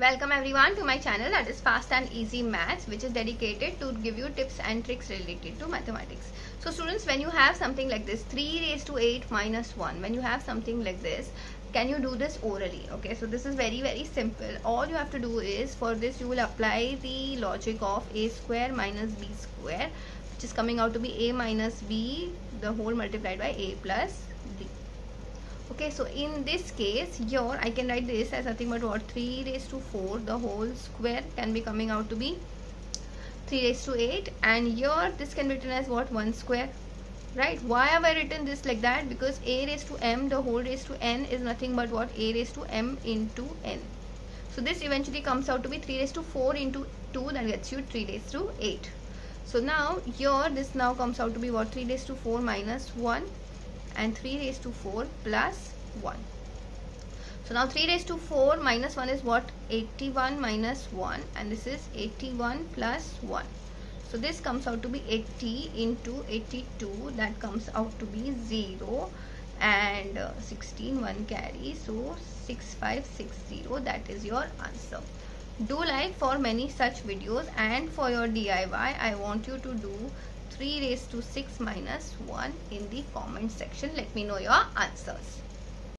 Welcome everyone to my channel. That is Fast and Easy Maths which is dedicated to give you tips and tricks related to mathematics. So students when you have something like this 3 raised to 8 minus 1 when you have something like this can you do this orally? Okay so this is very very simple. All you have to do is for this you will apply the logic of a square minus b square which is coming out to be a minus b the whole multiplied by a plus okay so in this case here I can write this as nothing but what? 3 raised to 4 the whole square can be coming out to be 3 raised to 8 and here this can be written as what? 1 square right? Why have I written this like that? Because a raised to m the whole raised to n is nothing but what? a raised to m into n. So this eventually comes out to be 3 raised to 4 into 2 that gets you 3 raised to 8 so now here this now comes out to be what? 3 raised to 4 minus 1 and 3 raised to 4 plus 1. So now 3 raised to 4 minus 1 is what? 81 minus 1 and this is 81 plus 1. So this comes out to be 80 into 82 that comes out to be 0 and uh, 16 1 carry so 6560 that is your answer do like for many such videos and for your DIY I want you to do 3 raised to 6 minus 1 in the comment section. Let me know your answers.